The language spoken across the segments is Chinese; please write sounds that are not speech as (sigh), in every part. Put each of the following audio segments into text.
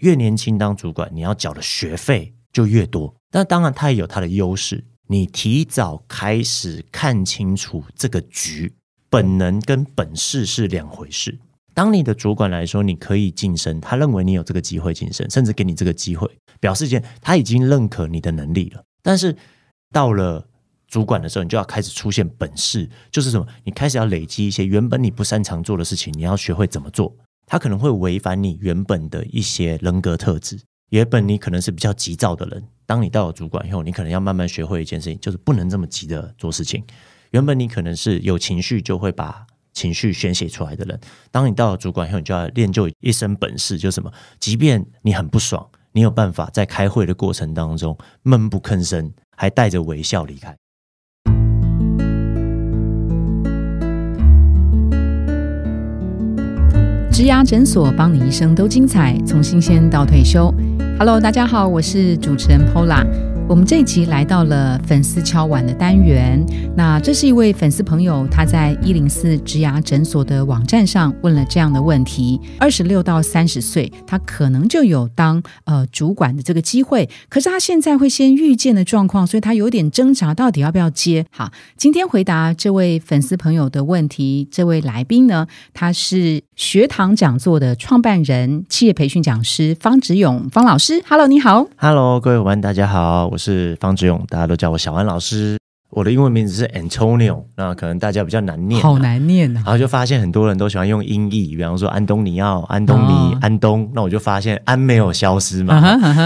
越年轻当主管，你要缴的学费就越多。但当然，它也有它的优势。你提早开始看清楚这个局，本能跟本事是两回事。当你的主管来说，你可以晋升，他认为你有这个机会晋升，甚至给你这个机会，表示一件他已经认可你的能力了。但是到了主管的时候，你就要开始出现本事，就是什么？你开始要累积一些原本你不擅长做的事情，你要学会怎么做。他可能会违反你原本的一些人格特质。原本你可能是比较急躁的人，当你到了主管以后，你可能要慢慢学会一件事情，就是不能这么急的做事情。原本你可能是有情绪就会把情绪宣泄出来的人，当你到了主管以后，你就要练就一身本事，就是什么？即便你很不爽，你有办法在开会的过程当中闷不吭声，还带着微笑离开。植牙诊所，帮你一生都精彩，从新鲜到退休。Hello，大家好，我是主持人 Pola。我们这一集来到了粉丝敲碗的单元。那这是一位粉丝朋友，他在一零四植牙诊所的网站上问了这样的问题：二十六到三十岁，他可能就有当呃主管的这个机会，可是他现在会先预见的状况，所以他有点挣扎，到底要不要接？好，今天回答这位粉丝朋友的问题，这位来宾呢，他是学堂讲座的创办人、企业培训讲师方志勇方老师。Hello，你好。Hello，各位伙伴，大家好。我是方志勇，大家都叫我小安老师。我的英文名字是 Antonio，那可能大家比较难念，好难念啊。然后就发现很多人都喜欢用音译，比方说安东尼奥、安东尼、安东。那我就发现安没有消失嘛，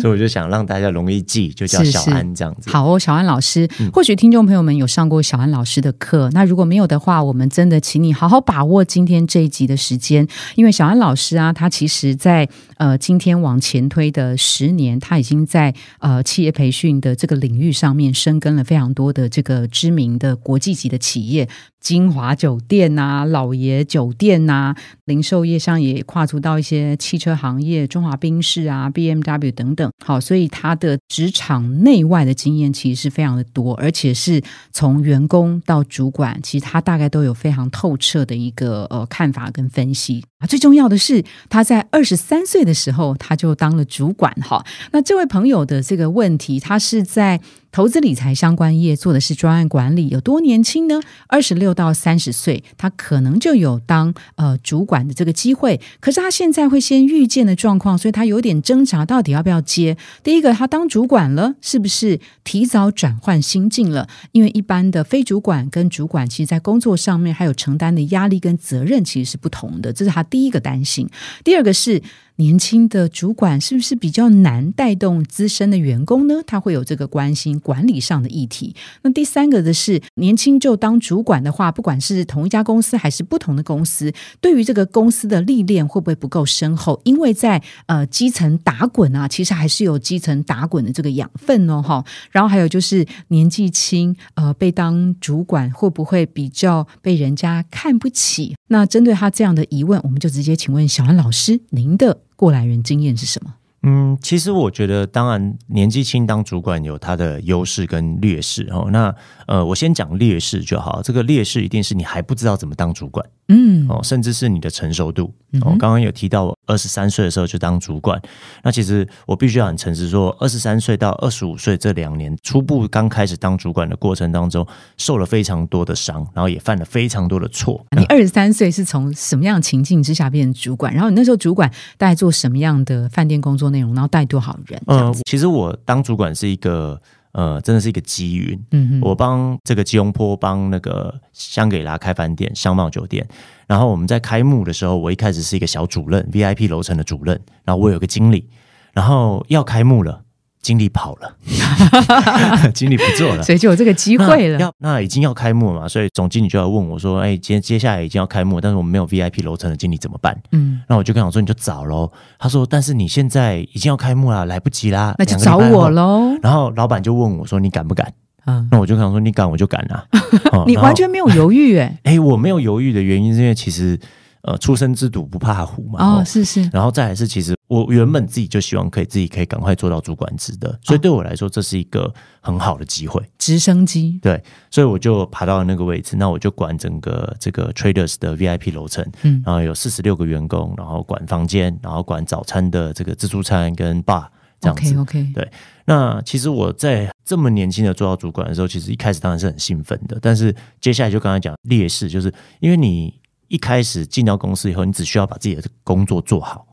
所以我就想让大家容易记，就叫小安这样子。好哦，小安老师，或许听众朋友们有上过小安老师的课，那如果没有的话，我们真的请你好好把握今天这一集的时间，因为小安老师啊，他其实在呃今天往前推的十年，他已经在呃企业培训的这个领域上面深耕了非常多的这个。的知名的国际级的企业。金华酒店呐，老爷酒店呐，零售业上也跨足到一些汽车行业，中华宾士啊，B M W 等等。好，所以他的职场内外的经验其实是非常的多，而且是从员工到主管，其实他大概都有非常透彻的一个呃看法跟分析啊。最重要的是，他在二十三岁的时候他就当了主管哈。那这位朋友的这个问题，他是在投资理财相关业做的是专案管理，有多年轻呢？二十六。到三十岁，他可能就有当呃主管的这个机会。可是他现在会先预见的状况，所以他有点挣扎，到底要不要接？第一个，他当主管了，是不是提早转换心境了？因为一般的非主管跟主管，其实在工作上面还有承担的压力跟责任其实是不同的，这是他第一个担心。第二个是。年轻的主管是不是比较难带动资深的员工呢？他会有这个关心管理上的议题。那第三个的是，年轻就当主管的话，不管是同一家公司还是不同的公司，对于这个公司的历练会不会不够深厚？因为在呃基层打滚啊，其实还是有基层打滚的这个养分哦，哈。然后还有就是年纪轻，呃，被当主管会不会比较被人家看不起？那针对他这样的疑问，我们就直接请问小安老师，您的。过来人经验是什么？嗯，其实我觉得，当然年纪轻当主管有它的优势跟劣势哦。那呃，我先讲劣势就好。这个劣势一定是你还不知道怎么当主管，嗯，哦，甚至是你的成熟度。我刚刚有提到，我二十三岁的时候就当主管。那其实我必须要很诚实说，二十三岁到二十五岁这两年，初步刚开始当主管的过程当中，受了非常多的伤，然后也犯了非常多的错。你二十三岁是从什么样的情境之下变成主管？然后你那时候主管大概做什么样的饭店工作？内容，然后带多少人？嗯，其实我当主管是一个，呃，真的是一个机遇。嗯，我帮这个吉隆坡帮那个香格里拉开饭店香茂酒店，然后我们在开幕的时候，我一开始是一个小主任，VIP 楼层的主任，然后我有个经理，然后要开幕了。经理跑了，(laughs) 经理不做了，所以就有这个机会了。要那已经要开幕了嘛，所以总经理就要问我说：“哎，接接下来已经要开幕，但是我们没有 VIP 楼层的经理怎么办？”嗯，那我就跟他说：“你就找喽。”他说：“但是你现在已经要开幕了，来不及啦，那就找我喽。”然后老板就问我说：“你敢不敢？”嗯，那我就跟他说：“你敢我就敢啊。(laughs) ”你完全没有犹豫哎，(laughs) 哎，我没有犹豫的原因是因为其实。呃，初生之犊不怕虎嘛。哦，是是。然后再来是，其实我原本自己就希望可以自己可以赶快做到主管职的，所以对我来说这是一个很好的机会，直升机。对，所以我就爬到了那个位置，那我就管整个这个 traders 的 VIP 楼层，嗯，然后有四十六个员工，然后管房间，然后管早餐的这个自助餐跟 bar 这样子。OK OK。对，那其实我在这么年轻的做到主管的时候，其实一开始当然是很兴奋的，但是接下来就刚才讲劣势，就是因为你。一开始进到公司以后，你只需要把自己的工作做好。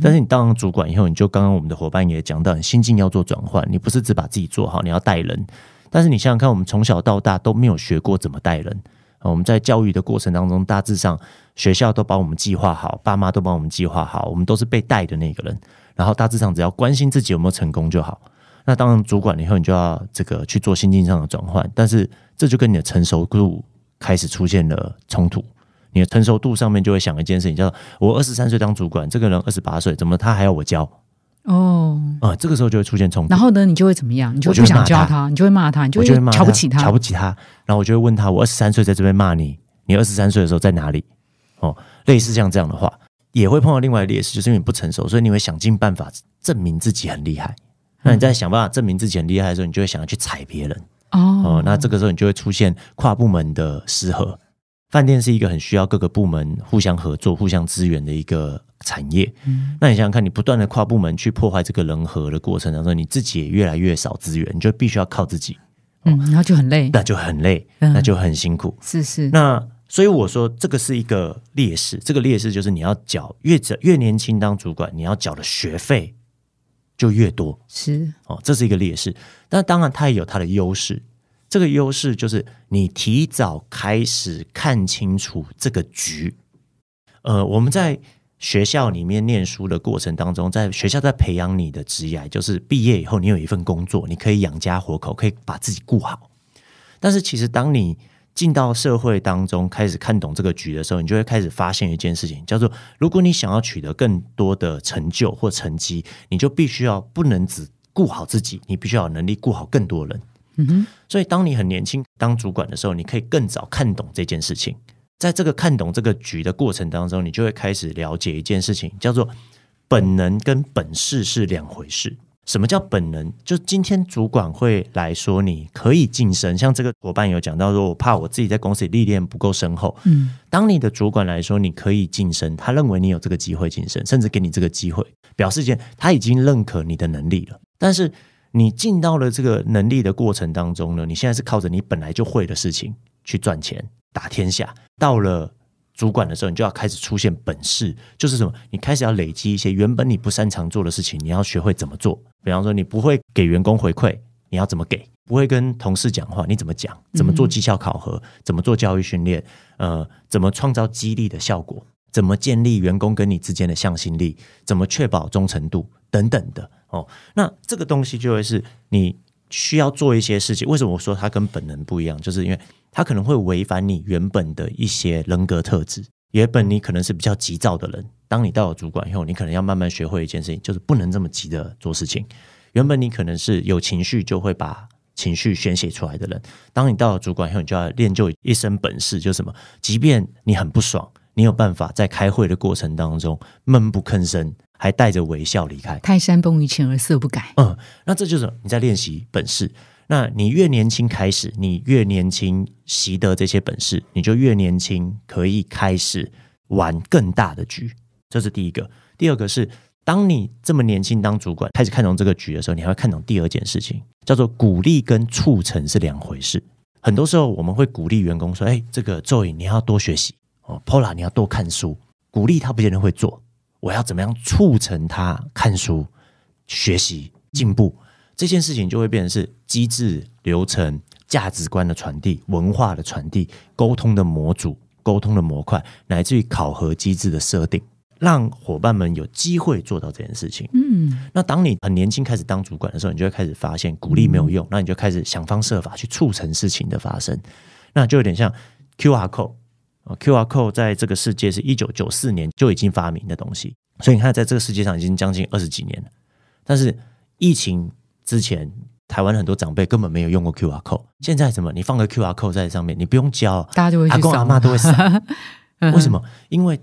但是你当主管以后，你就刚刚我们的伙伴也讲到，你心境要做转换。你不是只把自己做好，你要带人。但是你想想看，我们从小到大都没有学过怎么带人。我们在教育的过程当中，大致上学校都把我们计划好，爸妈都帮我们计划好，我们都是被带的那个人。然后大致上只要关心自己有没有成功就好。那当然主管以后，你就要这个去做心境上的转换。但是这就跟你的成熟度开始出现了冲突。你的成熟度上面就会想一件事情，叫我二十三岁当主管，这个人二十八岁，怎么他还要我教？哦，啊，这个时候就会出现冲突。然后呢，你就会怎么样？你就不想教他，你就会骂他，你就会瞧不起他，瞧不起他。然后我就会问他：我二十三岁在这边骂你，你二十三岁的时候在哪里？哦，类似像这样的话，也会碰到另外的劣势，就是因为你不成熟，所以你会想尽办法证明自己很厉害。那你在想办法证明自己很厉害的时候，你就会想要去踩别人。哦，那这个时候你就会出现跨部门的失和。饭店是一个很需要各个部门互相合作、互相支援的一个产业。嗯，那你想想看，你不断的跨部门去破坏这个人和的过程当中，你自己也越来越少资源，你就必须要靠自己。嗯，然后就很累，那就很累，那就很辛苦。是是。那所以我说，这个是一个劣势。这个劣势就是你要缴越越年轻当主管，你要缴的学费就越多。是哦，这是一个劣势。但当然，它也有它的优势。这个优势就是你提早开始看清楚这个局。呃，我们在学校里面念书的过程当中，在学校在培养你的职业，就是毕业以后你有一份工作，你可以养家活口，可以把自己顾好。但是，其实当你进到社会当中，开始看懂这个局的时候，你就会开始发现一件事情，叫做：如果你想要取得更多的成就或成绩，你就必须要不能只顾好自己，你必须要有能力顾好更多人。嗯哼，所以当你很年轻当主管的时候，你可以更早看懂这件事情。在这个看懂这个局的过程当中，你就会开始了解一件事情，叫做本能跟本事是两回事。什么叫本能？就今天主管会来说你可以晋升，像这个伙伴有讲到说，我怕我自己在公司里历练不够深厚。嗯，当你的主管来说你可以晋升，他认为你有这个机会晋升，甚至给你这个机会，表示件他已经认可你的能力了。但是你进到了这个能力的过程当中呢，你现在是靠着你本来就会的事情去赚钱打天下。到了主管的时候，你就要开始出现本事，就是什么？你开始要累积一些原本你不擅长做的事情，你要学会怎么做。比方说，你不会给员工回馈，你要怎么给？不会跟同事讲话，你怎么讲？怎么做绩效考核？怎么做教育训练？呃，怎么创造激励的效果？怎么建立员工跟你之间的向心力？怎么确保忠诚度？等等的。哦，那这个东西就会是你需要做一些事情。为什么我说它跟本能不一样？就是因为它可能会违反你原本的一些人格特质。原本你可能是比较急躁的人，当你到了主管以后，你可能要慢慢学会一件事情，就是不能这么急的做事情。原本你可能是有情绪就会把情绪宣泄出来的人，当你到了主管以后，你就要练就一身本事，就是什么？即便你很不爽，你有办法在开会的过程当中闷不吭声。还带着微笑离开。泰山崩于前而色不改。嗯，那这就是你在练习本事。那你越年轻开始，你越年轻习得这些本事，你就越年轻可以开始玩更大的局。这是第一个。第二个是，当你这么年轻当主管，开始看懂这个局的时候，你还会看懂第二件事情，叫做鼓励跟促成是两回事。很多时候我们会鼓励员工说：“哎，这个 Joy 你要多学习哦，Pola 你要多看书。”鼓励他不见得会做。我要怎么样促成他看书、学习、进步这件事情，就会变成是机制、流程、价值观的传递、文化的传递、沟通的模组、沟通的模块，乃至于考核机制的设定，让伙伴们有机会做到这件事情。嗯，那当你很年轻开始当主管的时候，你就会开始发现鼓励没有用，那你就开始想方设法去促成事情的发生，那就有点像 Q R code。Q R code 在这个世界是一九九四年就已经发明的东西，所以你看，在这个世界上已经将近二十几年了。但是疫情之前，台湾很多长辈根本没有用过 Q R code。现在怎么？你放个 Q R code 在上面，你不用教，大家就会阿公阿妈都会扫。(laughs) 为什么？因为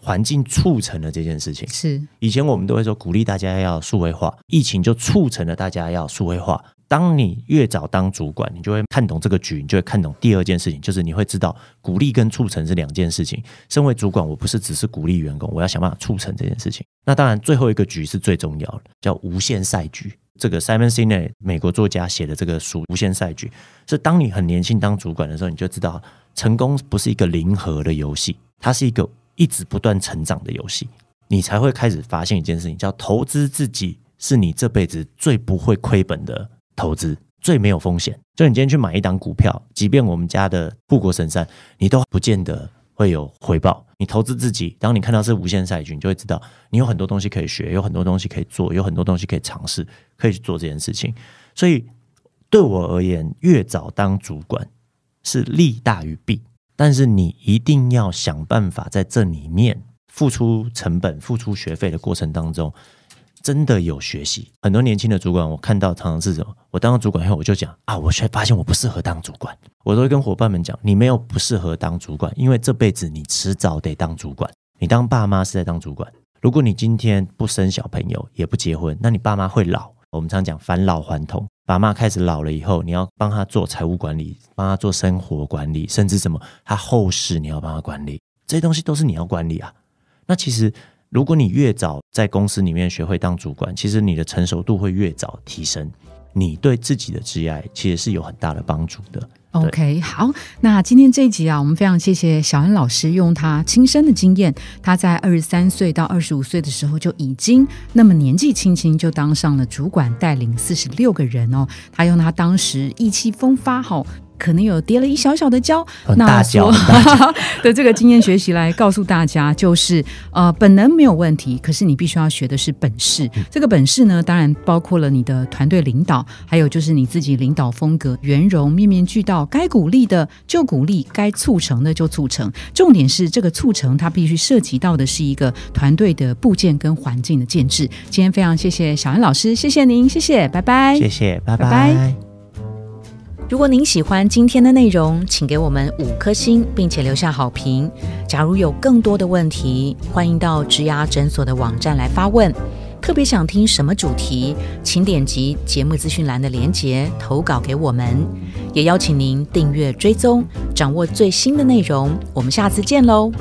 环境促成了这件事情。是以前我们都会说鼓励大家要数位化，疫情就促成了大家要数位化。当你越早当主管，你就会看懂这个局，你就会看懂第二件事情，就是你会知道鼓励跟促成是两件事情。身为主管，我不是只是鼓励员工，我要想办法促成这件事情。那当然，最后一个局是最重要的，叫无限赛局。这个 Simon Sinek 美国作家写的这个书《无限赛局》，是当你很年轻当主管的时候，你就知道成功不是一个零和的游戏，它是一个一直不断成长的游戏。你才会开始发现一件事情，叫投资自己是你这辈子最不会亏本的。投资最没有风险，就你今天去买一档股票，即便我们家的护国神山，你都不见得会有回报。你投资自己，当你看到是无限赛局，你就会知道你有很多东西可以学，有很多东西可以做，有很多东西可以尝试，可以去做这件事情。所以对我而言，越早当主管是利大于弊，但是你一定要想办法在这里面付出成本、付出学费的过程当中。真的有学习，很多年轻的主管，我看到常常是什么？我当了主管以后，我就讲啊，我却发现我不适合当主管。我都会跟伙伴们讲，你没有不适合当主管，因为这辈子你迟早得当主管。你当爸妈是在当主管。如果你今天不生小朋友，也不结婚，那你爸妈会老。我们常讲返老还童，爸妈开始老了以后，你要帮他做财务管理，帮他做生活管理，甚至什么他后事你要帮他管理，这些东西都是你要管理啊。那其实。如果你越早在公司里面学会当主管，其实你的成熟度会越早提升，你对自己的挚爱其实是有很大的帮助的。OK，好，那今天这一集啊，我们非常谢谢小恩老师用他亲身的经验，他在二十三岁到二十五岁的时候就已经那么年纪轻轻就当上了主管，带领四十六个人哦。他用他当时意气风发哈。可能有跌了一小小的跤，那说 (laughs) 的这个经验学习来告诉大家，就是呃，本能没有问题，可是你必须要学的是本事。这个本事呢，当然包括了你的团队领导，还有就是你自己领导风格圆融、面面俱到，该鼓励的就鼓励，该促成的就促成。重点是这个促成，它必须涉及到的是一个团队的部件跟环境的建制。今天非常谢谢小安老师，谢谢您，谢谢，拜拜，谢谢，拜拜。如果您喜欢今天的内容，请给我们五颗星，并且留下好评。假如有更多的问题，欢迎到植牙诊所的网站来发问。特别想听什么主题，请点击节目资讯栏的连结投稿给我们。也邀请您订阅追踪，掌握最新的内容。我们下次见喽！